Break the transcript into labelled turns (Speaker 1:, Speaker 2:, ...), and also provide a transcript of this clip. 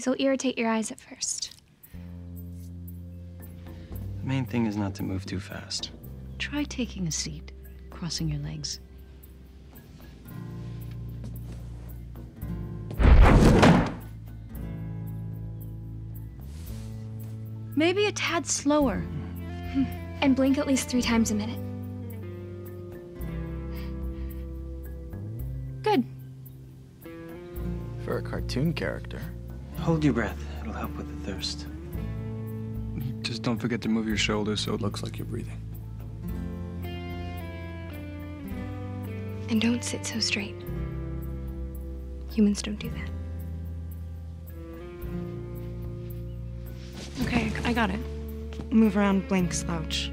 Speaker 1: These will irritate your eyes at first.
Speaker 2: The main thing is not to move too fast.
Speaker 3: Try taking a seat, crossing your legs. Maybe a tad slower. Hmm.
Speaker 1: And blink at least three times a minute. Good.
Speaker 4: For a cartoon character.
Speaker 2: Hold your breath. It'll help with the thirst.
Speaker 5: Just don't forget to move your shoulders so it looks like you're breathing.
Speaker 1: And don't sit so straight. Humans don't do that.
Speaker 6: Okay, I got it. Move around, blink, slouch.